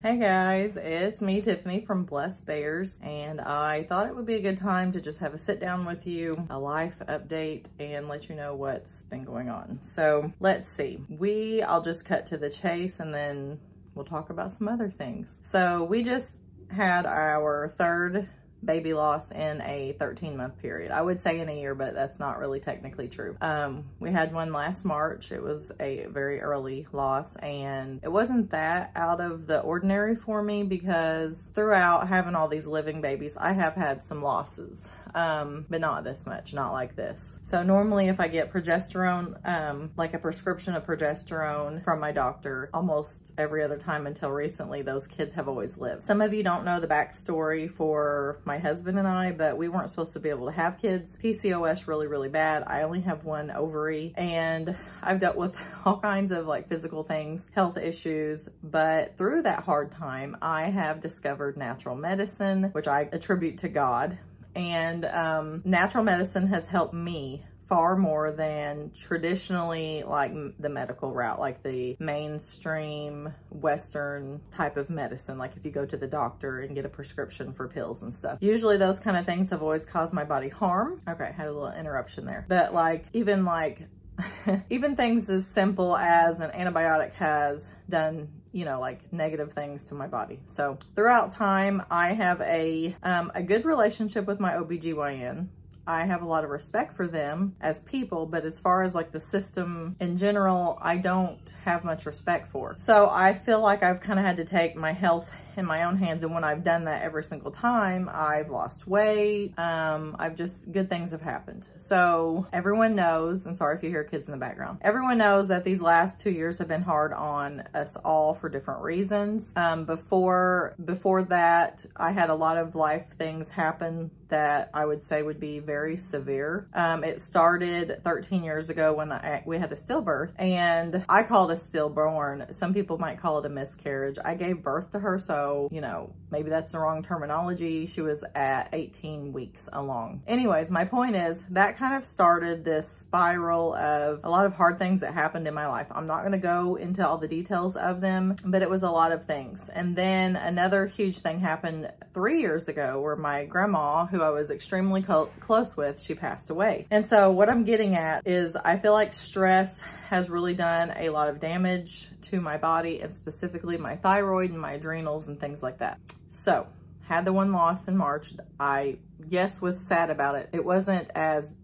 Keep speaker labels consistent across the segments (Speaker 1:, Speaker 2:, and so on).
Speaker 1: Hey guys, it's me, Tiffany from Blessed Bears, and I thought it would be a good time to just have a sit down with you, a life update, and let you know what's been going on. So let's see. We, I'll just cut to the chase and then we'll talk about some other things. So we just had our third baby loss in a 13 month period. I would say in a year, but that's not really technically true. Um, we had one last March. It was a very early loss and it wasn't that out of the ordinary for me because throughout having all these living babies, I have had some losses um, but not this much, not like this. So normally if I get progesterone, um, like a prescription of progesterone from my doctor, almost every other time until recently, those kids have always lived. Some of you don't know the backstory for my husband and I, but we weren't supposed to be able to have kids. PCOS really, really bad. I only have one ovary and I've dealt with all kinds of like physical things, health issues, but through that hard time, I have discovered natural medicine, which I attribute to God and um, natural medicine has helped me far more than traditionally like the medical route, like the mainstream Western type of medicine. Like if you go to the doctor and get a prescription for pills and stuff. Usually those kind of things have always caused my body harm. Okay, had a little interruption there. But like even like even things as simple as an antibiotic has done you know, like negative things to my body. So throughout time, I have a, um, a good relationship with my OBGYN. I have a lot of respect for them as people, but as far as like the system in general, I don't have much respect for. So I feel like I've kind of had to take my health in my own hands. And when I've done that every single time, I've lost weight. Um, I've just, good things have happened. So everyone knows, and sorry if you hear kids in the background, everyone knows that these last two years have been hard on us all for different reasons. Um, before, before that, I had a lot of life things happen that I would say would be very severe. Um, it started 13 years ago when I, we had a stillbirth and I call it a stillborn. Some people might call it a miscarriage. I gave birth to her, so you know, maybe that's the wrong terminology. She was at 18 weeks along. Anyways, my point is that kind of started this spiral of a lot of hard things that happened in my life. I'm not going to go into all the details of them, but it was a lot of things. And then another huge thing happened three years ago where my grandma, who I was extremely close with, she passed away. And so what I'm getting at is I feel like stress has really done a lot of damage to my body and specifically my thyroid and my adrenals and things like that. So had the one loss in March. I, yes, was sad about it. It wasn't as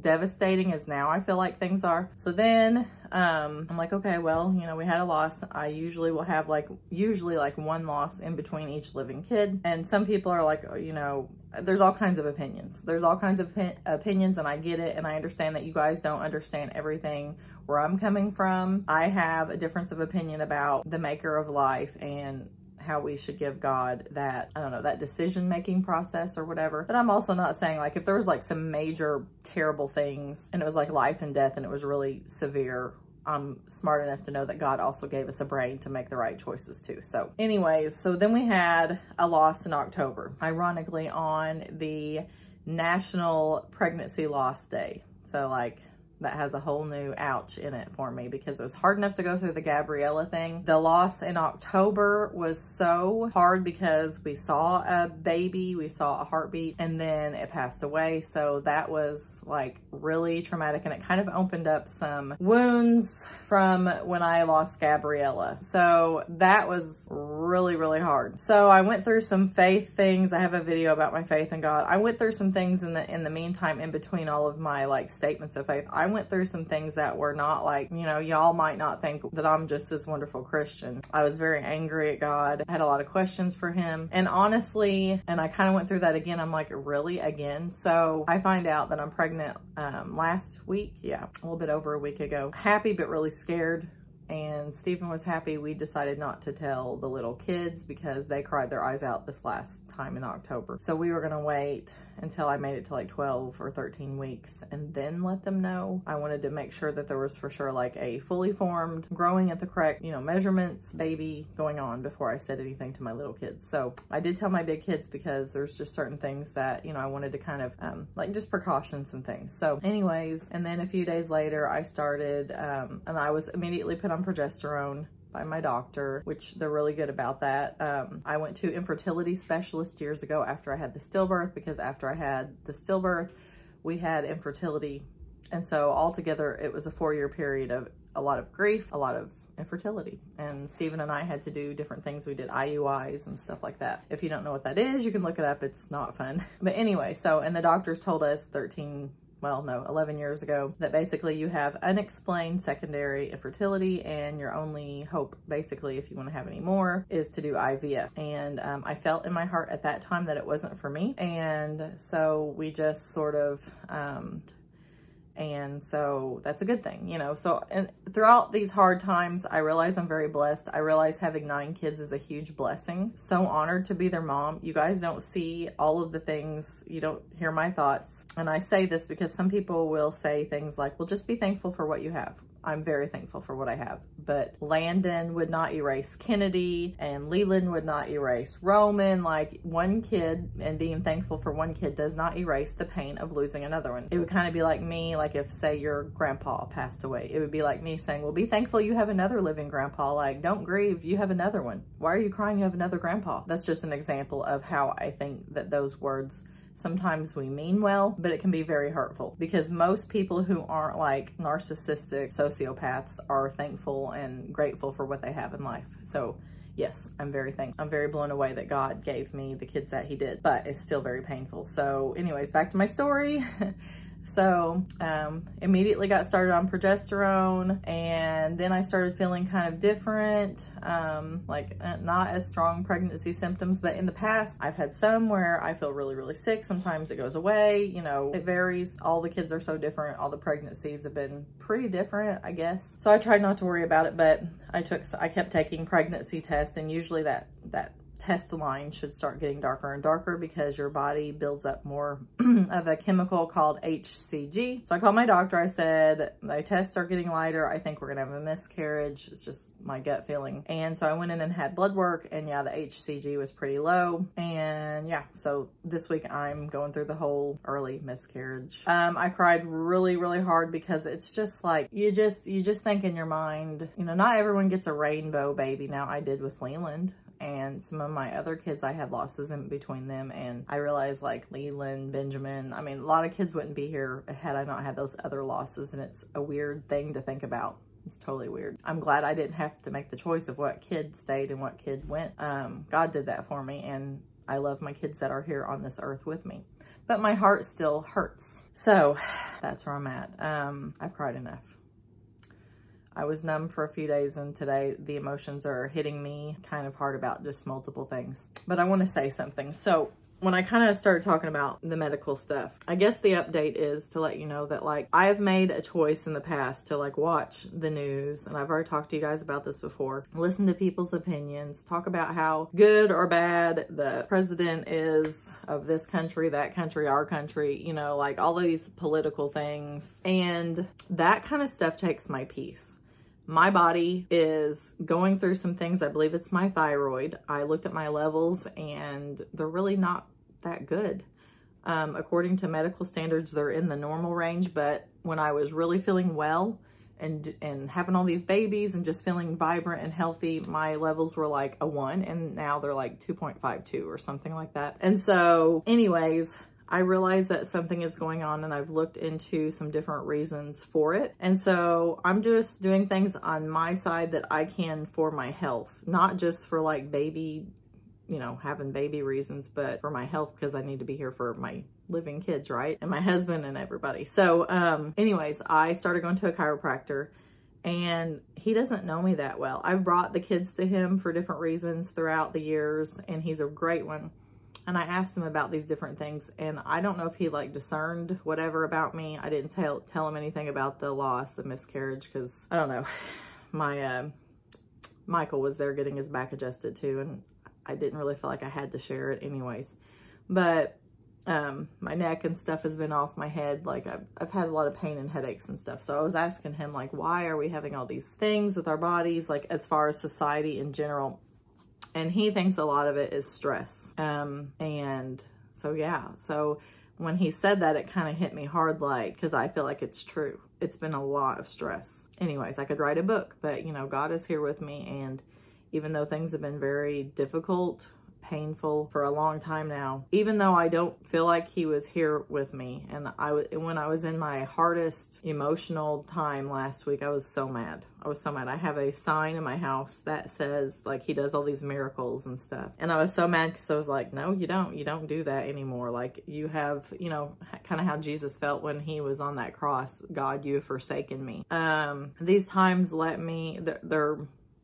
Speaker 1: devastating as now I feel like things are. So then um, I'm like, okay, well, you know, we had a loss. I usually will have like, usually like one loss in between each living kid. And some people are like, oh, you know, there's all kinds of opinions. There's all kinds of opinions and I get it. And I understand that you guys don't understand everything where I'm coming from. I have a difference of opinion about the maker of life and how we should give God that, I don't know, that decision making process or whatever. But I'm also not saying like if there was like some major terrible things and it was like life and death and it was really severe, I'm smart enough to know that God also gave us a brain to make the right choices too. So anyways, so then we had a loss in October, ironically on the National Pregnancy Loss Day. So like that has a whole new ouch in it for me because it was hard enough to go through the Gabriella thing. The loss in October was so hard because we saw a baby, we saw a heartbeat, and then it passed away. So that was like really traumatic and it kind of opened up some wounds from when I lost Gabriella. So that was really really hard. So I went through some faith things. I have a video about my faith in God. I went through some things in the in the meantime in between all of my like statements of faith. I went through some things that were not like, you know, y'all might not think that I'm just this wonderful Christian. I was very angry at God, I had a lot of questions for him. And honestly, and I kind of went through that again. I'm like, really again? So I find out that I'm pregnant um, last week. Yeah, a little bit over a week ago. Happy, but really scared and Stephen was happy we decided not to tell the little kids because they cried their eyes out this last time in October. So we were gonna wait until I made it to like 12 or 13 weeks and then let them know. I wanted to make sure that there was for sure like a fully formed, growing at the correct, you know, measurements baby going on before I said anything to my little kids. So I did tell my big kids because there's just certain things that, you know, I wanted to kind of um, like just precautions and things. So anyways, and then a few days later I started um, and I was immediately put on progesterone by my doctor, which they're really good about that. Um, I went to infertility specialist years ago after I had the stillbirth because after I had the stillbirth, we had infertility. And so altogether, it was a four year period of a lot of grief, a lot of infertility. And Stephen and I had to do different things. We did IUIs and stuff like that. If you don't know what that is, you can look it up. It's not fun. But anyway, so, and the doctors told us 13 well, no, 11 years ago, that basically you have unexplained secondary infertility and your only hope, basically, if you want to have any more, is to do IVF. And um, I felt in my heart at that time that it wasn't for me. And so we just sort of, um, and so that's a good thing, you know. So and throughout these hard times, I realize I'm very blessed. I realize having nine kids is a huge blessing. So honored to be their mom. You guys don't see all of the things, you don't hear my thoughts. And I say this because some people will say things like, well, just be thankful for what you have. I'm very thankful for what I have. But Landon would not erase Kennedy and Leland would not erase Roman. Like one kid and being thankful for one kid does not erase the pain of losing another one. It would kind of be like me, like if say your grandpa passed away, it would be like me saying, well, be thankful you have another living grandpa. Like don't grieve, you have another one. Why are you crying? You have another grandpa. That's just an example of how I think that those words Sometimes we mean well, but it can be very hurtful because most people who aren't like narcissistic sociopaths are thankful and grateful for what they have in life. So yes, I'm very thankful. I'm very blown away that God gave me the kids that he did, but it's still very painful. So anyways, back to my story. So um, immediately got started on progesterone and then I started feeling kind of different, um, like uh, not as strong pregnancy symptoms, but in the past I've had some where I feel really, really sick. Sometimes it goes away, you know, it varies. All the kids are so different. All the pregnancies have been pretty different, I guess. So I tried not to worry about it, but I took, I kept taking pregnancy tests and usually that, that test line should start getting darker and darker because your body builds up more of a chemical called HCG. So I called my doctor. I said, my tests are getting lighter. I think we're going to have a miscarriage. It's just my gut feeling. And so I went in and had blood work and yeah, the HCG was pretty low. And yeah, so this week I'm going through the whole early miscarriage. Um, I cried really, really hard because it's just like, you just, you just think in your mind, you know, not everyone gets a rainbow baby. Now I did with Leland and some of my other kids, I had losses in between them. And I realized like Leland, Benjamin, I mean, a lot of kids wouldn't be here had I not had those other losses. And it's a weird thing to think about. It's totally weird. I'm glad I didn't have to make the choice of what kid stayed and what kid went. Um, God did that for me. And I love my kids that are here on this earth with me. But my heart still hurts. So that's where I'm at. Um, I've cried enough. I was numb for a few days and today the emotions are hitting me kind of hard about just multiple things. But I want to say something. So when I kind of started talking about the medical stuff, I guess the update is to let you know that like I have made a choice in the past to like watch the news and I've already talked to you guys about this before. Listen to people's opinions, talk about how good or bad the president is of this country, that country, our country, you know, like all these political things. And that kind of stuff takes my peace my body is going through some things. I believe it's my thyroid. I looked at my levels and they're really not that good. Um, according to medical standards, they're in the normal range, but when I was really feeling well and, and having all these babies and just feeling vibrant and healthy, my levels were like a one and now they're like 2.52 or something like that. And so anyways, I realize that something is going on and I've looked into some different reasons for it. And so I'm just doing things on my side that I can for my health, not just for like baby, you know, having baby reasons, but for my health because I need to be here for my living kids, right? And my husband and everybody. So um, anyways, I started going to a chiropractor and he doesn't know me that well. I've brought the kids to him for different reasons throughout the years and he's a great one and I asked him about these different things and I don't know if he like discerned whatever about me. I didn't tell tell him anything about the loss, the miscarriage because I don't know. My uh, Michael was there getting his back adjusted too and I didn't really feel like I had to share it anyways. But um, my neck and stuff has been off my head. Like I've, I've had a lot of pain and headaches and stuff. So I was asking him like, why are we having all these things with our bodies? Like as far as society in general, and he thinks a lot of it is stress. Um, and so, yeah, so when he said that, it kind of hit me hard, like, because I feel like it's true. it's been a lot of stress. Anyways, I could write a book, but you know, God is here with me. And even though things have been very difficult, painful for a long time now, even though I don't feel like he was here with me. And I, when I was in my hardest emotional time last week, I was so mad. I was so mad. I have a sign in my house that says like he does all these miracles and stuff. And I was so mad because I was like, no, you don't. You don't do that anymore. Like you have, you know, kind of how Jesus felt when he was on that cross. God, you have forsaken me. Um, these times let me, they're, they're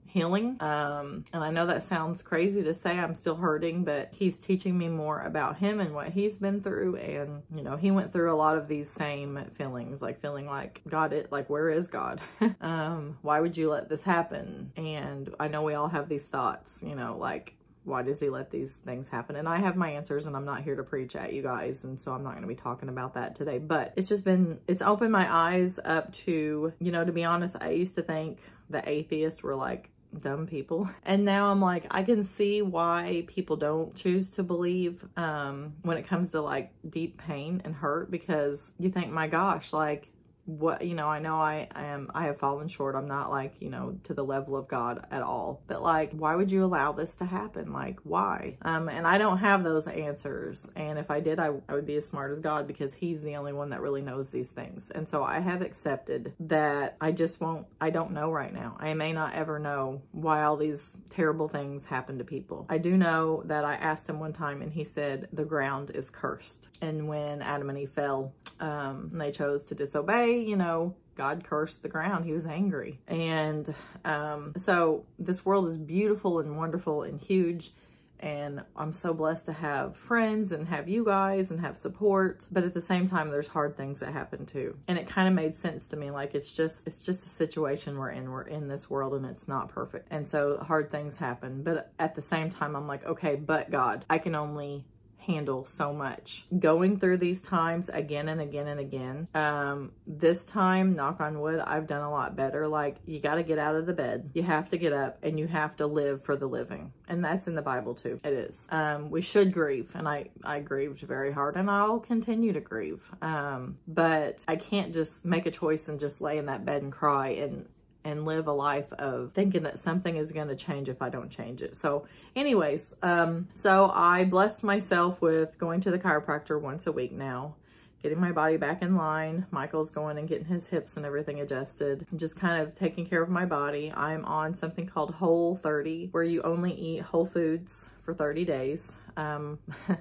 Speaker 1: healing. Um, and I know that sounds crazy to say I'm still hurting, but he's teaching me more about him and what he's been through. And, you know, he went through a lot of these same feelings, like feeling like, God, it, like, where is God? um, why would you let this happen? And I know we all have these thoughts, you know, like, why does he let these things happen? And I have my answers and I'm not here to preach at you guys. And so I'm not going to be talking about that today, but it's just been, it's opened my eyes up to, you know, to be honest, I used to think the atheists were like dumb people. And now I'm like, I can see why people don't choose to believe um, when it comes to like deep pain and hurt because you think, my gosh, like what you know i know i i am i have fallen short. I'm not like you know to the level of god at all. But like why would you allow this to happen? Like why? Um and i don't have those answers. And if i did i, I would be as smart as god because he's the only one that really knows these things. And so i have accepted that i just won't i don't know right now. I may not ever know why all these terrible things happen to people. I do know that i asked him one time and he said the ground is cursed. And when adam and eve fell um they chose to disobey you know, God cursed the ground. He was angry. And um, so this world is beautiful and wonderful and huge. And I'm so blessed to have friends and have you guys and have support. But at the same time, there's hard things that happen too. And it kind of made sense to me. Like it's just, it's just a situation we're in. We're in this world and it's not perfect. And so hard things happen. But at the same time, I'm like, okay, but God, I can only handle so much. Going through these times again and again and again, um, this time, knock on wood, I've done a lot better. Like, you got to get out of the bed. You have to get up and you have to live for the living. And that's in the Bible too. It is. Um, we should grieve. And I, I grieved very hard and I'll continue to grieve. Um, but I can't just make a choice and just lay in that bed and cry and and live a life of thinking that something is going to change if I don't change it. So anyways, um, so I blessed myself with going to the chiropractor once a week now, getting my body back in line. Michael's going and getting his hips and everything adjusted, just kind of taking care of my body. I'm on something called Whole 30, where you only eat whole foods for 30 days. Um,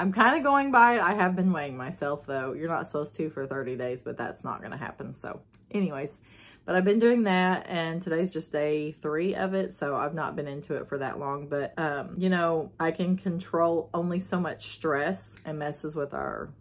Speaker 1: I'm kind of going by it. I have been weighing myself though. You're not supposed to for 30 days, but that's not going to happen. So anyways, but I've been doing that and today's just day three of it. So I've not been into it for that long, but um, you know, I can control only so much stress and messes with our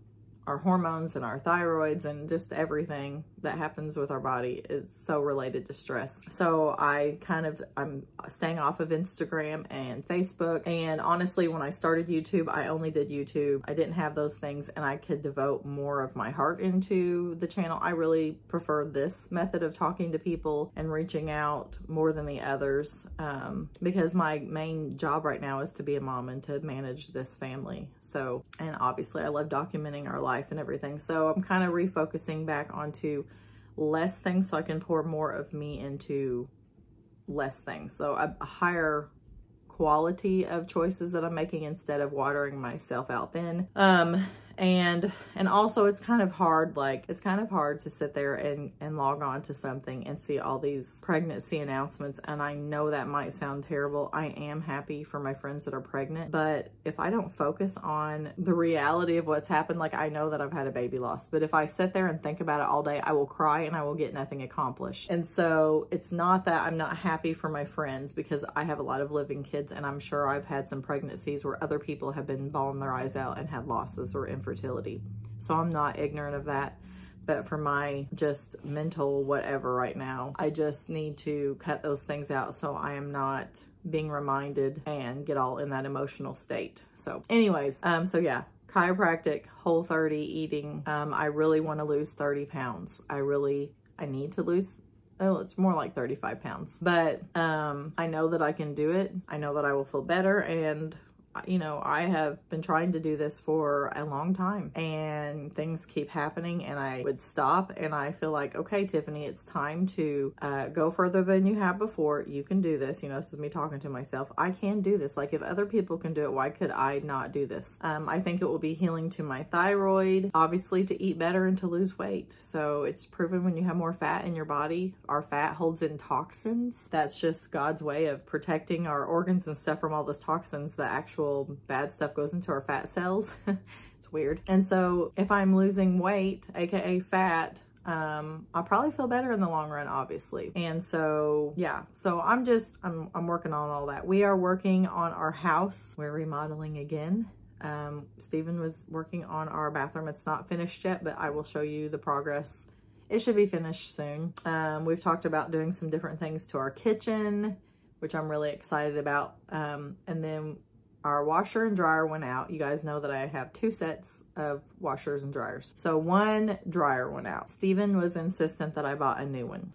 Speaker 1: our hormones and our thyroids and just everything that happens with our body is so related to stress. So I kind of, I'm staying off of Instagram and Facebook. And honestly, when I started YouTube, I only did YouTube. I didn't have those things and I could devote more of my heart into the channel. I really prefer this method of talking to people and reaching out more than the others um, because my main job right now is to be a mom and to manage this family. So, and obviously I love documenting our life life and everything. So I'm kind of refocusing back onto less things so I can pour more of me into less things. So a, higher quality of choices that I'm making instead of watering myself out then. Um, and and also it's kind of hard like it's kind of hard to sit there and and log on to something and see all these pregnancy announcements and I know that might sound terrible. I am happy for my friends that are pregnant but if I don't focus on the reality of what's happened like I know that I've had a baby loss but if I sit there and think about it all day I will cry and I will get nothing accomplished. And so it's not that I'm not happy for my friends because I have a lot of living kids and I'm sure I've had some pregnancies where other people have been bawling their eyes out and had losses or infertility. So I'm not ignorant of that. But for my just mental whatever right now, I just need to cut those things out so I am not being reminded and get all in that emotional state. So anyways, um, so yeah, chiropractic, whole 30 eating. Um, I really want to lose 30 pounds. I really, I need to lose oh, it's more like 35 pounds. But um, I know that I can do it. I know that I will feel better and you know, I have been trying to do this for a long time and things keep happening and I would stop and I feel like, okay, Tiffany, it's time to uh, go further than you have before. You can do this. You know, this is me talking to myself. I can do this. Like if other people can do it, why could I not do this? Um, I think it will be healing to my thyroid, obviously to eat better and to lose weight. So it's proven when you have more fat in your body, our fat holds in toxins. That's just God's way of protecting our organs and stuff from all those toxins. The actual bad stuff goes into our fat cells. it's weird. And so if I'm losing weight, AKA fat, um, I'll probably feel better in the long run, obviously. And so, yeah, so I'm just, I'm, I'm working on all that. We are working on our house. We're remodeling again. Um, Stephen was working on our bathroom. It's not finished yet, but I will show you the progress. It should be finished soon. Um, we've talked about doing some different things to our kitchen, which I'm really excited about. Um, and then our washer and dryer went out. You guys know that I have two sets of washers and dryers. So one dryer went out. Steven was insistent that I bought a new one.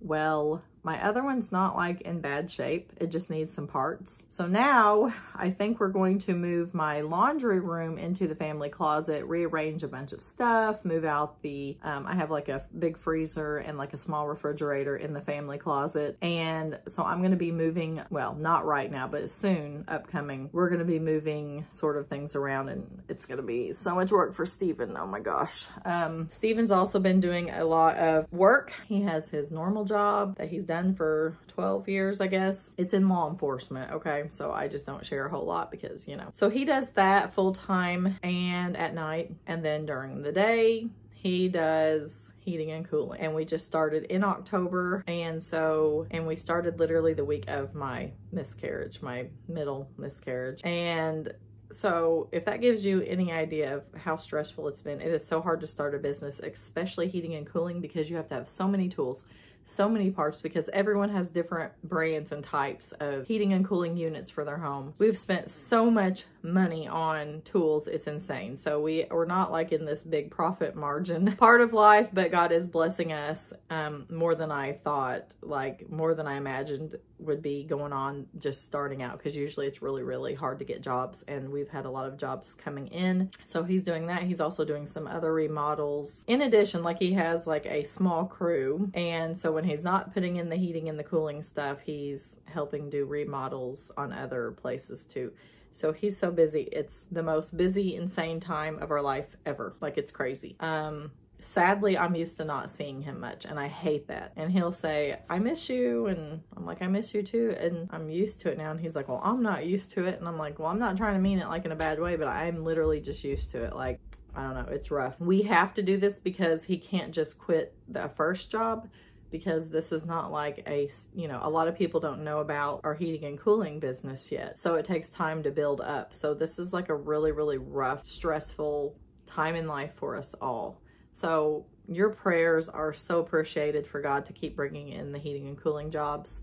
Speaker 1: Well, my other one's not like in bad shape. It just needs some parts. So now I think we're going to move my laundry room into the family closet, rearrange a bunch of stuff, move out the, um, I have like a big freezer and like a small refrigerator in the family closet. And so I'm going to be moving, well, not right now, but soon upcoming, we're going to be moving sort of things around and it's going to be so much work for Steven. Oh my gosh. Um, Steven's also been doing a lot of work. He has his normal job that he's done for 12 years, I guess. It's in law enforcement, okay? So I just don't share a whole lot because, you know. So he does that full time and at night. And then during the day, he does heating and cooling. And we just started in October. And so, and we started literally the week of my miscarriage, my middle miscarriage. And so if that gives you any idea of how stressful it's been, it is so hard to start a business, especially heating and cooling because you have to have so many tools so many parts because everyone has different brands and types of heating and cooling units for their home. We've spent so much money on tools, it's insane. So we, we're not like in this big profit margin part of life, but God is blessing us um, more than I thought, like more than I imagined would be going on just starting out because usually it's really, really hard to get jobs and we've had a lot of jobs coming in. So he's doing that. He's also doing some other remodels. In addition, like he has like a small crew. And so when he's not putting in the heating and the cooling stuff, he's helping do remodels on other places too. So he's so busy. It's the most busy, insane time of our life ever. Like it's crazy. Um, sadly, I'm used to not seeing him much and I hate that. And he'll say, I miss you. And I'm like, I miss you too. And I'm used to it now. And he's like, well, I'm not used to it. And I'm like, well, I'm not trying to mean it like in a bad way, but I'm literally just used to it. Like, I don't know, it's rough. We have to do this because he can't just quit the first job because this is not like a, you know, a lot of people don't know about our heating and cooling business yet. So it takes time to build up. So this is like a really, really rough, stressful time in life for us all. So your prayers are so appreciated for God to keep bringing in the heating and cooling jobs,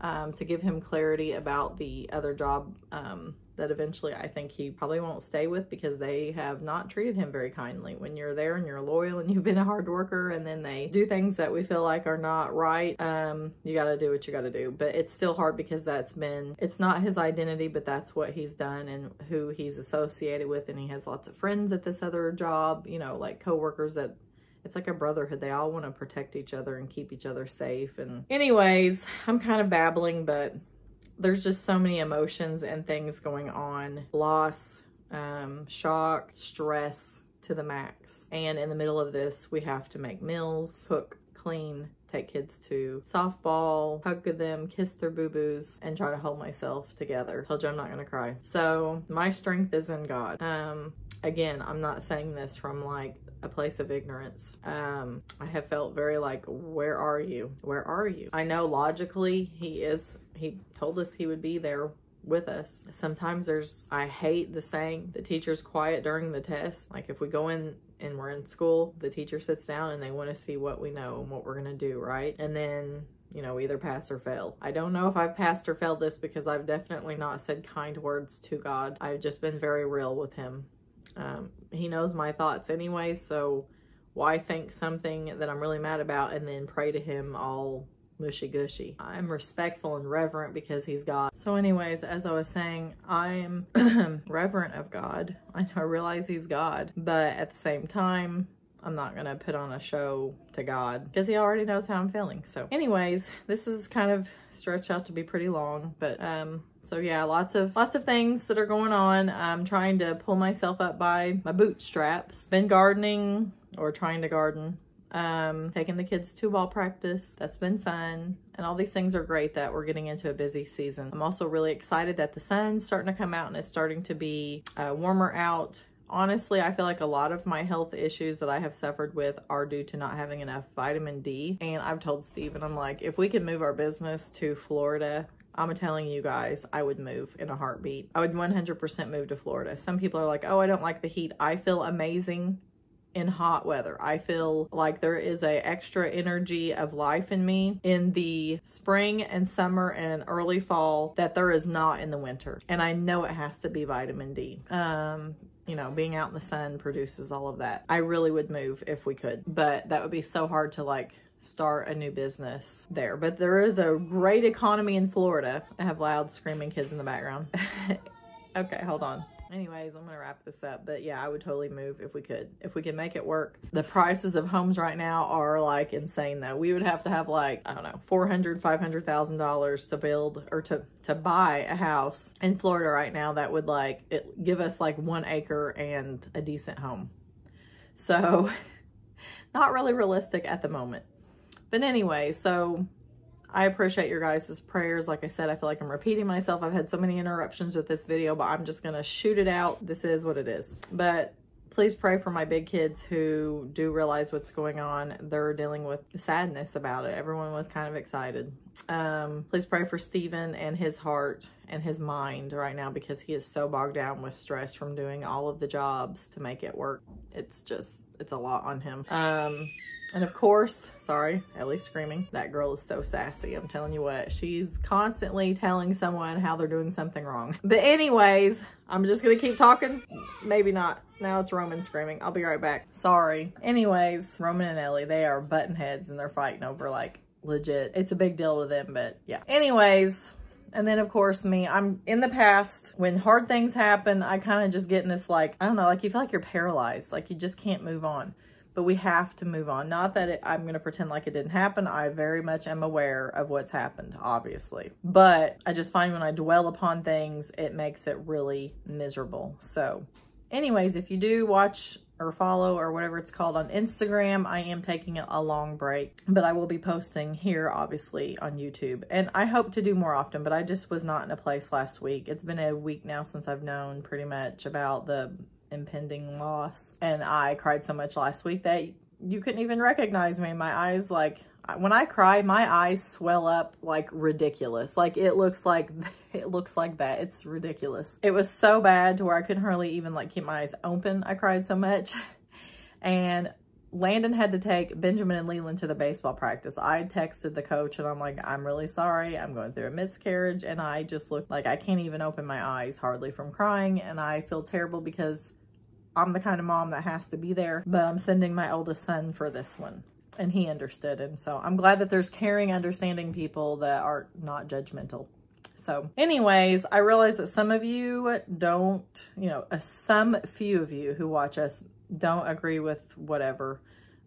Speaker 1: um, to give him clarity about the other job um, that eventually I think he probably won't stay with because they have not treated him very kindly. When you're there and you're loyal and you've been a hard worker and then they do things that we feel like are not right, um, you got to do what you got to do. But it's still hard because that's been, it's not his identity, but that's what he's done and who he's associated with. And he has lots of friends at this other job, you know, like coworkers that it's like a brotherhood. They all want to protect each other and keep each other safe. And anyways, I'm kind of babbling, but there's just so many emotions and things going on. Loss, um, shock, stress to the max. And in the middle of this, we have to make meals, cook, clean, take kids to softball, hug them, kiss their boo-boos, and try to hold myself together. Told you I'm not gonna cry. So my strength is in God. Um, again, I'm not saying this from like a place of ignorance. Um, I have felt very like, where are you? Where are you? I know logically he is, he told us he would be there with us. Sometimes there's, I hate the saying, the teacher's quiet during the test. Like if we go in and we're in school, the teacher sits down and they want to see what we know and what we're going to do, right? And then you know, either pass or fail. I don't know if I've passed or failed this because I've definitely not said kind words to God. I've just been very real with him. Um, he knows my thoughts anyway, so why think something that I'm really mad about and then pray to him all mushy gushy. I'm respectful and reverent because he's God. So anyways, as I was saying, I'm reverent of God. I, I realize he's God, but at the same time, I'm not to put on a show to God because he already knows how I'm feeling. So anyways, this is kind of stretched out to be pretty long, but um, so yeah, lots of lots of things that are going on. I'm trying to pull myself up by my bootstraps. Been gardening or trying to garden um, taking the kids to ball practice. That's been fun. And all these things are great that we're getting into a busy season. I'm also really excited that the sun's starting to come out and it's starting to be uh, warmer out. Honestly, I feel like a lot of my health issues that I have suffered with are due to not having enough vitamin D. And I've told Steven, I'm like, if we could move our business to Florida, I'm telling you guys, I would move in a heartbeat. I would 100% move to Florida. Some people are like, oh, I don't like the heat. I feel amazing in hot weather. I feel like there is a extra energy of life in me in the spring and summer and early fall that there is not in the winter. And I know it has to be vitamin D. Um, you know, being out in the sun produces all of that. I really would move if we could, but that would be so hard to like start a new business there. But there is a great economy in Florida. I have loud screaming kids in the background. okay, hold on. Anyways, I'm gonna wrap this up. But yeah, I would totally move if we could. If we could make it work. The prices of homes right now are like insane though. We would have to have like, I don't know, four hundred, five hundred thousand dollars to build or to to buy a house in Florida right now that would like it give us like one acre and a decent home. So not really realistic at the moment. But anyway, so I appreciate your guys' prayers. Like I said, I feel like I'm repeating myself. I've had so many interruptions with this video, but I'm just going to shoot it out. This is what it is. But please pray for my big kids who do realize what's going on. They're dealing with sadness about it. Everyone was kind of excited. Um, please pray for Steven and his heart and his mind right now because he is so bogged down with stress from doing all of the jobs to make it work. It's just, it's a lot on him. Um, and of course, sorry, Ellie's screaming. That girl is so sassy. I'm telling you what, she's constantly telling someone how they're doing something wrong. But anyways, I'm just gonna keep talking. Maybe not. Now it's Roman screaming. I'll be right back. Sorry. Anyways, Roman and Ellie, they are button heads and they're fighting over like legit. It's a big deal to them, but yeah. Anyways, and then of course me, I'm in the past when hard things happen, I kind of just get in this like, I don't know, like you feel like you're paralyzed, like you just can't move on but we have to move on. Not that it, I'm going to pretend like it didn't happen. I very much am aware of what's happened, obviously. But I just find when I dwell upon things, it makes it really miserable. So anyways, if you do watch or follow or whatever it's called on Instagram. I am taking a long break, but I will be posting here, obviously, on YouTube. And I hope to do more often, but I just was not in a place last week. It's been a week now since I've known pretty much about the impending loss. And I cried so much last week that you couldn't even recognize me. My eyes like, when I cry, my eyes swell up like ridiculous. Like it looks like, it looks like that. It's ridiculous. It was so bad to where I couldn't hardly even like keep my eyes open. I cried so much. And Landon had to take Benjamin and Leland to the baseball practice. I texted the coach and I'm like, I'm really sorry. I'm going through a miscarriage. And I just look like I can't even open my eyes hardly from crying. And I feel terrible because I'm the kind of mom that has to be there, but I'm sending my oldest son for this one. And he understood. And so I'm glad that there's caring, understanding people that are not judgmental. So anyways, I realize that some of you don't, you know, uh, some few of you who watch us don't agree with whatever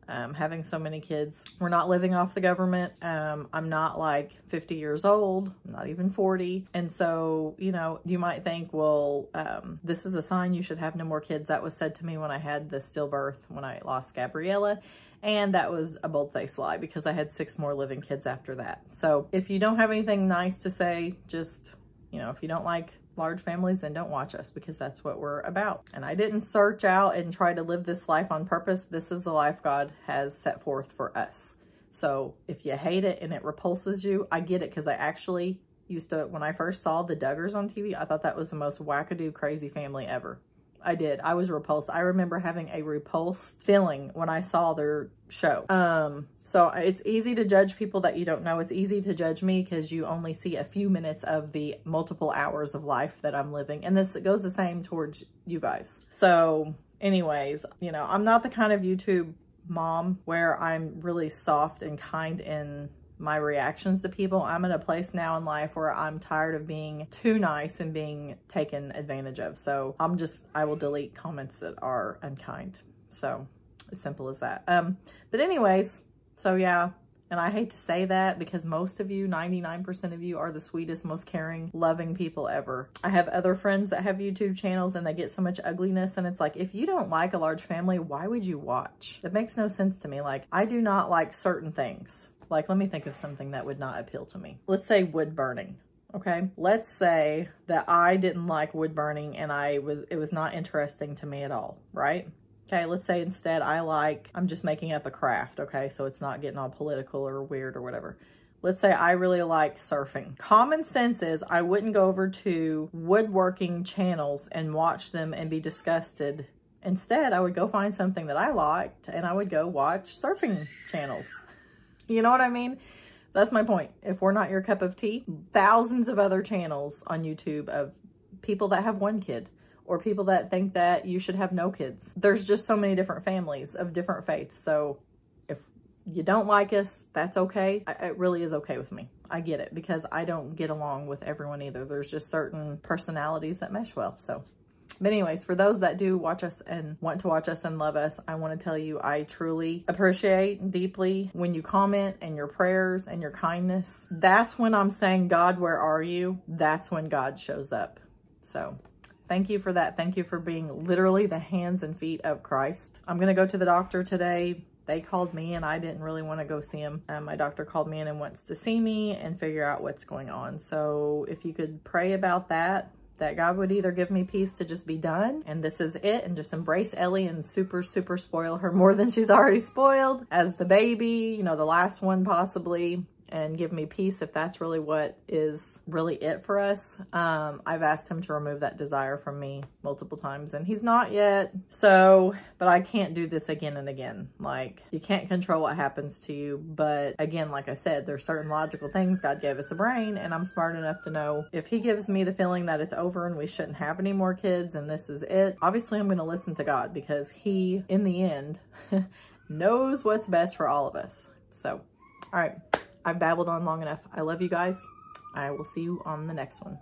Speaker 1: um, having so many kids. We're not living off the government. Um, I'm not like 50 years old, not even 40. And so, you know, you might think, well, um, this is a sign you should have no more kids. That was said to me when I had the stillbirth, when I lost Gabriella. And that was a bold-faced lie because I had six more living kids after that. So if you don't have anything nice to say, just, you know, if you don't like large families, then don't watch us because that's what we're about. And I didn't search out and try to live this life on purpose. This is the life God has set forth for us. So if you hate it and it repulses you, I get it because I actually used to, when I first saw the Duggars on TV, I thought that was the most wackadoo crazy family ever. I did. I was repulsed. I remember having a repulsed feeling when I saw their show. Um, so it's easy to judge people that you don't know. It's easy to judge me because you only see a few minutes of the multiple hours of life that I'm living. And this goes the same towards you guys. So anyways, you know, I'm not the kind of YouTube mom where I'm really soft and kind in my reactions to people. I'm in a place now in life where I'm tired of being too nice and being taken advantage of. So I'm just, I will delete comments that are unkind. So as simple as that. Um, but anyways, so yeah, and I hate to say that because most of you, 99% of you are the sweetest, most caring, loving people ever. I have other friends that have YouTube channels and they get so much ugliness and it's like, if you don't like a large family, why would you watch? It makes no sense to me. Like, I do not like certain things. Like, let me think of something that would not appeal to me. Let's say wood burning okay let's say that i didn't like wood burning and i was it was not interesting to me at all right Okay, let's say instead I like, I'm just making up a craft, okay? So it's not getting all political or weird or whatever. Let's say I really like surfing. Common sense is I wouldn't go over to woodworking channels and watch them and be disgusted. Instead, I would go find something that I liked and I would go watch surfing channels. You know what I mean? That's my point. If we're not your cup of tea, thousands of other channels on YouTube of people that have one kid or people that think that you should have no kids. There's just so many different families of different faiths. So if you don't like us, that's okay. It really is okay with me. I get it because I don't get along with everyone either. There's just certain personalities that mesh well. So but anyways, for those that do watch us and want to watch us and love us, I want to tell you I truly appreciate deeply when you comment and your prayers and your kindness. That's when I'm saying, God, where are you? That's when God shows up. So Thank you for that. Thank you for being literally the hands and feet of Christ. I'm going to go to the doctor today. They called me and I didn't really want to go see him. Um, my doctor called me in and wants to see me and figure out what's going on. So if you could pray about that, that God would either give me peace to just be done and this is it and just embrace Ellie and super, super spoil her more than she's already spoiled as the baby, you know, the last one possibly and give me peace if that's really what is really it for us. Um, I've asked him to remove that desire from me multiple times and he's not yet. So, but I can't do this again and again. Like you can't control what happens to you. But again, like I said, there's certain logical things. God gave us a brain and I'm smart enough to know if he gives me the feeling that it's over and we shouldn't have any more kids and this is it, obviously I'm going to listen to God because he, in the end, knows what's best for all of us. So, all right. I've babbled on long enough. I love you guys. I will see you on the next one.